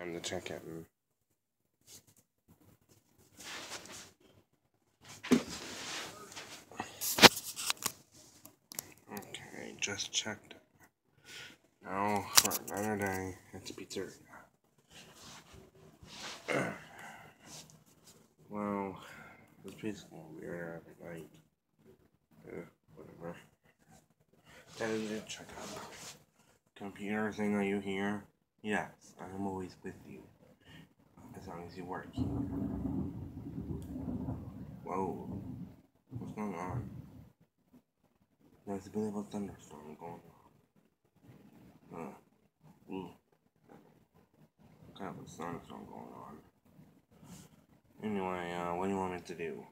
Time to check it. Okay, just checked it. Now for another day at the pizzeria. well, this pizza gonna be every night. Uh, whatever. That is it, check out. Computer thing, are you here? Yes, I am always with you. As long as you work. Whoa. What's going on? There's a bit of a thunderstorm going on. Uh. What kind of a thunderstorm going on? Anyway, uh, what do you want me to do?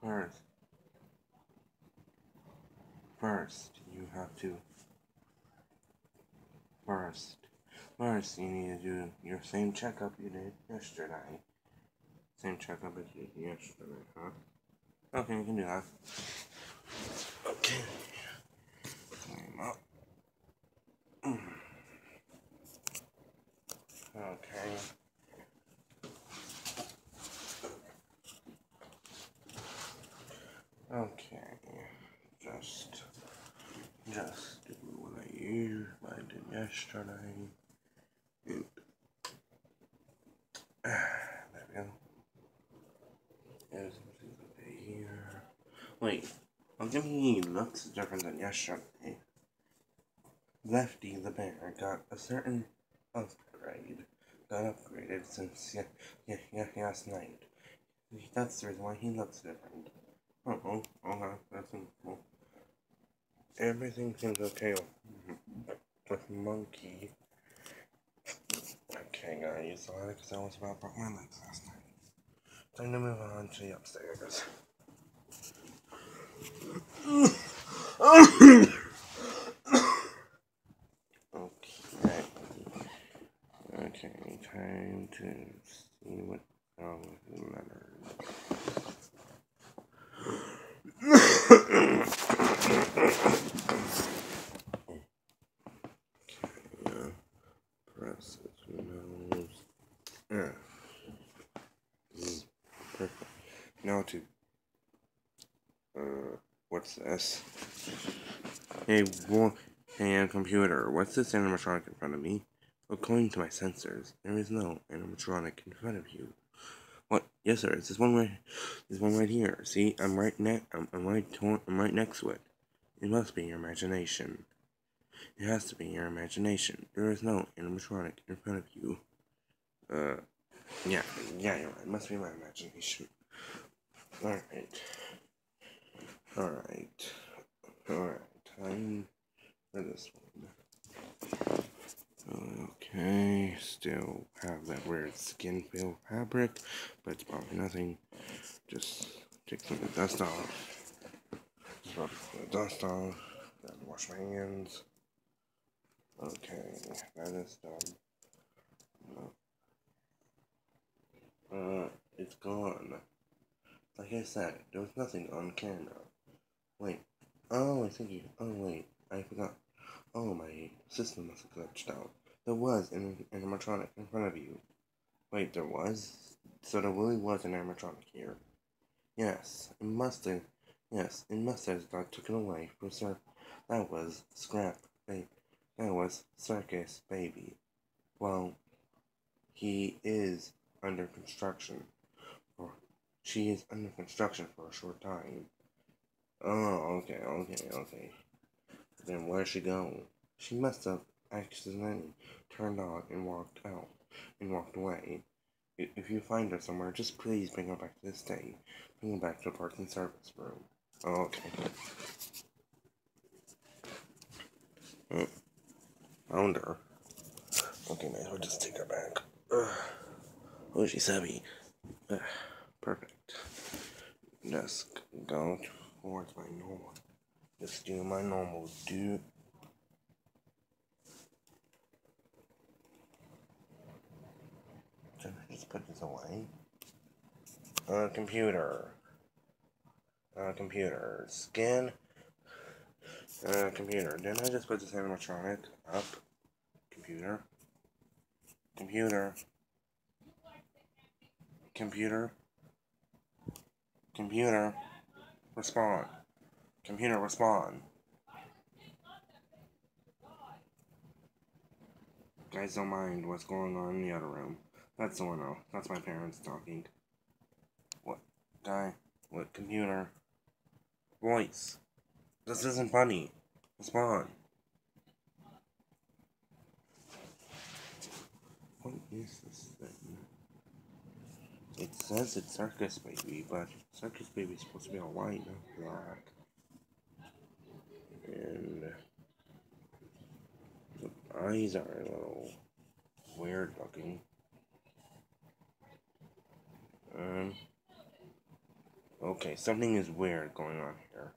First. First, you have to. First. First, you need to do your same checkup you did yesterday. Same checkup as you did yesterday, huh? Okay, you can do that. Okay. Climb up. Okay. Okay. Just, just do what I I did yesterday. There we go. Here. Wait, come he looks different than yesterday? Lefty the bear got a certain upgrade. Got upgraded since yeah, yeah, yeah, last night. That's the reason why he looks different. Uh oh, okay, that's cool. Everything seems okay with Monkey. Guys, sorry because I was about broke my legs last night. Time to move on to the upstairs. okay. Okay, time to see what's wrong with the letters. okay, press it, nose. Yeah. Mm, perfect. Now to uh, what's this? Hey, wo- hey, computer, what's this animatronic in front of me? According to my sensors, there is no animatronic in front of you. What? Yes, sir. It's this one right. This one right here. See, I'm right ne- I'm, I'm right. To- I'm right next to it. It must be your imagination. It has to be your imagination. There is no animatronic in front of you. Uh, yeah, yeah, you're right. It must be my imagination. All right. All right. All right. Time for this one. Okay, still have that weird skin feel fabric, but it's probably nothing. Just take some of the dust off. Just rub the dust off. Then wash my hands. Okay, that is done. Uh, it's gone. Like I said, there was nothing on camera. Wait. Oh, I think you. Oh, wait. I forgot. Oh, my system must have glitched out. There was an animatronic in front of you. Wait, there was? So there really was an animatronic here. Yes, it must have. Yes, it must have got taken away from Sir. That was Scrap. Baby. That was Circus Baby. Well, he is under construction. Or she is under construction for a short time. Oh, okay, okay, okay. Then where'd she go? She must have accidentally turned on and walked out and walked away. If you find her somewhere, just please bring her back to this day. Bring her back to the parking service room. Oh, okay. Hmm. Oh, found her. Okay, as well just take her back. Ugh. Oh, she's heavy. Ugh, perfect. Just go towards my normal. Just do my normal do. Can I just put this away? Uh, computer. Uh, computer. Skin. Uh, computer. Didn't I just put this animatronic up? Computer. Computer. Computer. Computer. Respond. Computer, respond. Guys, don't mind what's going on in the other room. That's the one. though. That's my parents talking. What? Guy? What? Computer? Voice. This isn't funny. Respond. What is this thing? It says it's Circus Baby, but Circus Baby is supposed to be all white, not black. And the eyes are a little weird looking. Um, okay, something is weird going on here.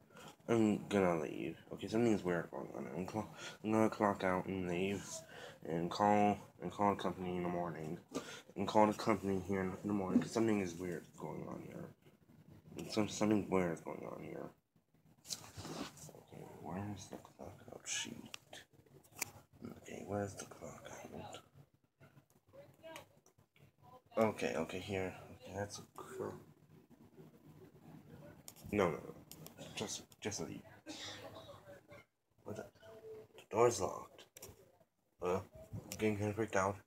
I'm gonna leave. Okay, something is weird going on. I'm, I'm gonna clock out and leave and call and call the company in the morning and call the company here in the morning because something is weird going on here. Some something weird is going on here. Okay, where's the clock out sheet? Okay, where's the clock out? Okay, okay, here. Okay, that's a no, no, no. Just, just leave. What the? The door's locked. Uh, I'm getting kind of freaked out.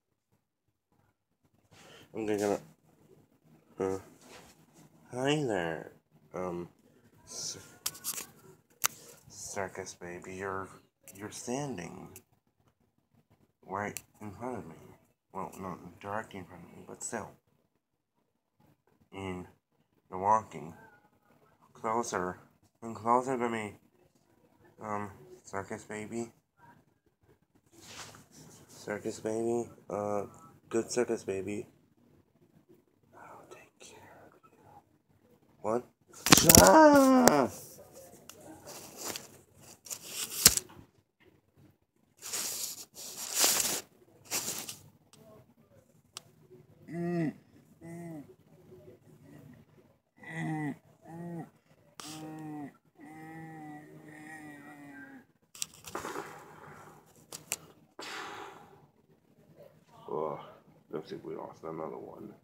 I'm gonna. Uh, hi there. Um, circus baby, you're you're standing right in front of me. Well, not directly in front of me, but still. And you're walking closer and closer to me. Um, circus baby. Circus baby. Uh, good circus baby. I'll take care of you. What? Ah! Mm. Looks we lost another one.